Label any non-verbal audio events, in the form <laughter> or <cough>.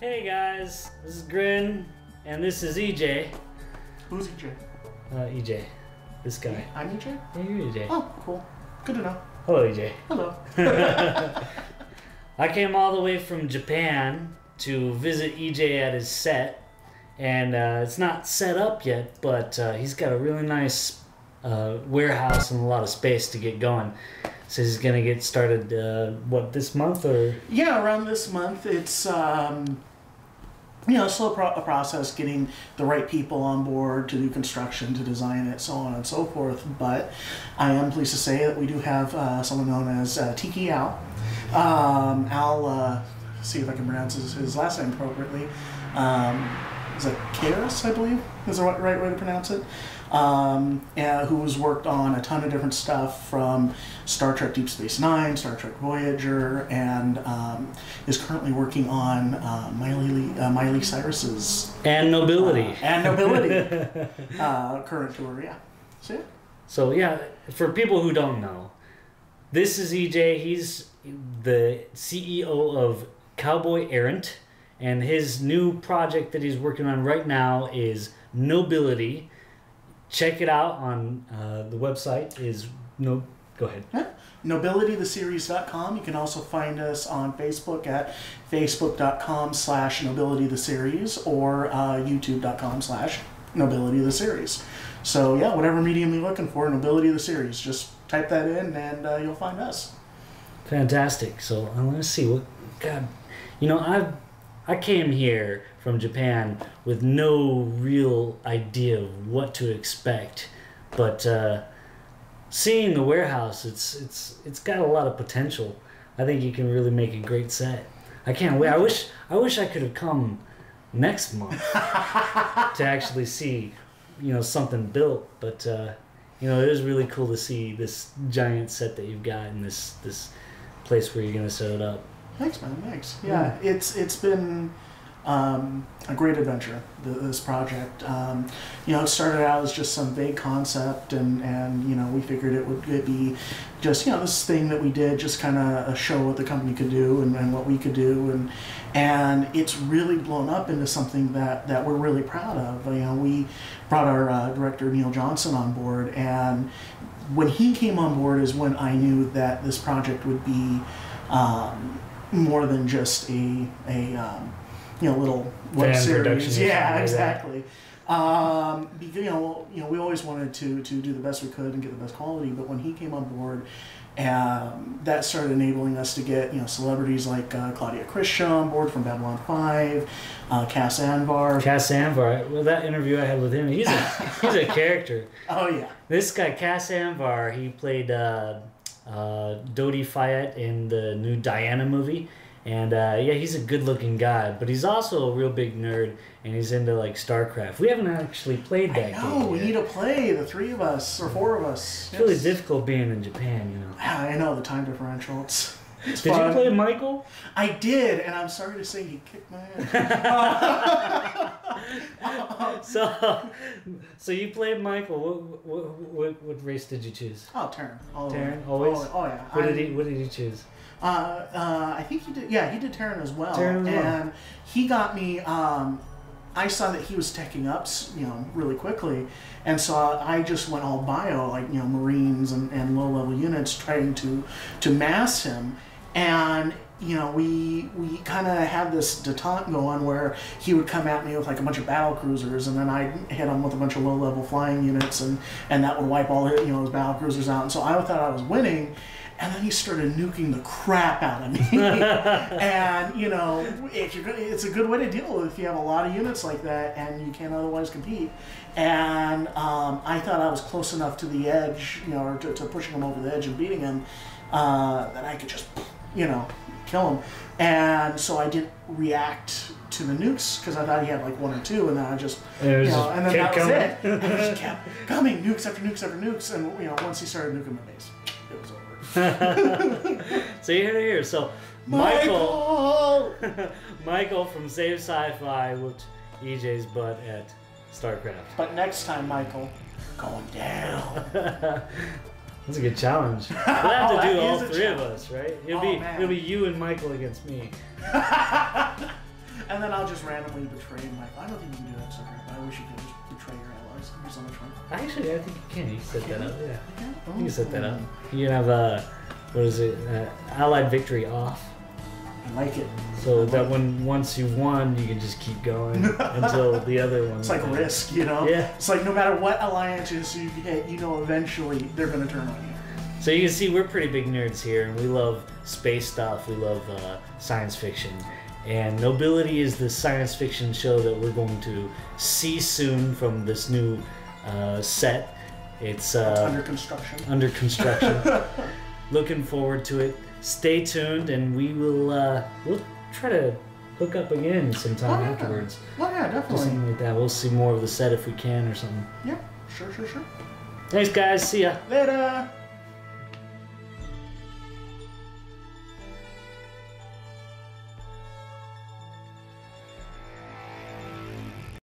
Hey guys, this is Grin, and this is EJ. Who's EJ? Uh, EJ, this guy. I'm EJ? Hey, you're EJ. Oh, cool. Good to know. Hello, EJ. Hello. <laughs> I came all the way from Japan to visit EJ at his set, and uh, it's not set up yet, but uh, he's got a really nice uh, warehouse and a lot of space to get going. So he's gonna get started. Uh, what this month or? Yeah, around this month, it's um, you know slow pro- a process getting the right people on board to do construction, to design it, so on and so forth. But I am pleased to say that we do have uh, someone known as uh, Tiki Al. Um, Al, uh, see if I can pronounce his, his last name appropriately. Um, is it Karis, I believe, is the right right way to pronounce it. Um, and who's worked on a ton of different stuff from Star Trek Deep Space Nine, Star Trek Voyager, and um, is currently working on uh, Miley, uh, Miley Cyrus's And nobility. uh, and Nobility <laughs> uh, current tour. Yeah. So yeah. So yeah, for people who don't know, this is EJ. He's the CEO of Cowboy Errant, and his new project that he's working on right now is Nobility. Check it out on uh, the website. Is no. Go ahead. nobilitytheseries.com you can also find us on facebook at facebook.com slash nobilitytheseries or uh, youtube.com slash nobilitytheseries so yeah whatever medium you're looking for nobility the series just type that in and uh, you'll find us Fantastic. So I want to see what God. You know, I I came here from Japan with no real idea of what to expect, but uh, seeing the warehouse, it's it's it's got a lot of potential. I think you can really make a great set. I can't wait. I wish I wish I could have come next month <laughs> to actually see, you know, something built. But uh, you know, it is really cool to see this giant set that you've got in this this place where you're gonna set it up. Thanks, man. Thanks. Yeah, it's it's been um, a great adventure. th this project. Um, you know, it started out as just some vague concept, and and you know we figured it would it be just you know this thing that we did, just kind of show what the company could do and, and what we could do, and and it's really blown up into something that that we're really proud of. You know, we brought our uh, director Neil Johnson on board, and when he came on board is when I knew that this project would be um, more than just a a um, you know little web Fan series. Yeah, like exactly. Um, you know, you know, we always wanted to to do the best we could and get the best quality. But when he came on board, um, that started enabling us to get you know celebrities like uh, Claudia Christian on board from Babylon Five, uh, Cas Anvar. Cas Anvar. Well, that interview I had with him, he's a he's a <laughs> character. oh yeah, This guy, Cas Anvar, he played uh, uh, Dodi Fayed in the new Diana movie. And uh, yeah, he's a good looking guy, but he's also a real big nerd and he's into like StarCraft. We haven't actually played I that know. game. We yet. need to play the three of us or four of us. It's really difficult being in Japan, you know. Yeah, I know the time differential. It's, it's Did fun. you play Michael? I did, and I'm sorry to say he kicked my ass. <laughs> <laughs> So, so you played Michael. What, what, what, what race did you choose? oh, Terran. All Terran, always? Oh, oh, yeah. What did he What did he choose? Uh, uh, I think he did. Yeah, he did Terran as well. Terran as well. And he got me. Um, I saw that he was teching up, you know, really quickly, and so I just went all bio, like you know, Marines and, and low level units, trying to to mass him, and you know, we we kind of had this detente going where he would come at me with like a bunch of battle cruisers, and then I'd hit him with a bunch of low level flying units, and and that would wipe all his, you know his battle cruisers out. And so I thought I was winning, and then he started nuking the crap out of me. <laughs> and you know, if you're gonna, it's a good way to deal with if you have a lot of units like that and you can't otherwise compete. And um, I thought I was close enough to the edge, you know, or to, to pushing him over the edge and beating him, uh, that I could just, you know, kill him. And so I didn't react to the nukes because I thought he had like one or two, and then I just, And you know, just and then kept that was it. And <laughs> it just kept coming, nukes after nukes after nukes, and you know, once he started nuking my base, it was over. <laughs> So you're here. So Michael, Michael <laughs> from Save Sci-Fi whooped EJ's butt at StarCraft. But next time, Michael, going down. That's a good challenge. <laughs> We'll have Oh, to do all is a three of us, right? It'll Oh, be man. it'll be you and Michael against me. and then I'll just randomly betray him. Like, I don't think you can do that, sucker, but I wish you could just betray your allies. It'd be so much fun. Actually, I think you can. You can set that up. Yeah. Yeah. You can set that up. You can have uh, what is it? Uh, Allied victory off. Like it. So that when once you've won, you can just keep going <laughs> until the other one. It's like risk, you know? Yeah. It's like no matter what alliances you get, you know eventually they're going to turn on you. So you can see we're pretty big nerds here, and we love space stuff. We love uh, science fiction, and Nobility is the science fiction show that we're going to see soon from this new uh, set. It's uh, Under construction. under construction. <laughs> Looking forward to it. Stay tuned, and we will uh, we'll try to hook up again sometime Oh, yeah. afterwards. Well, yeah, definitely. something like that. We'll see more of the set if we can, or something. Yeah, sure, sure, sure. Thanks, guys. See ya. Later.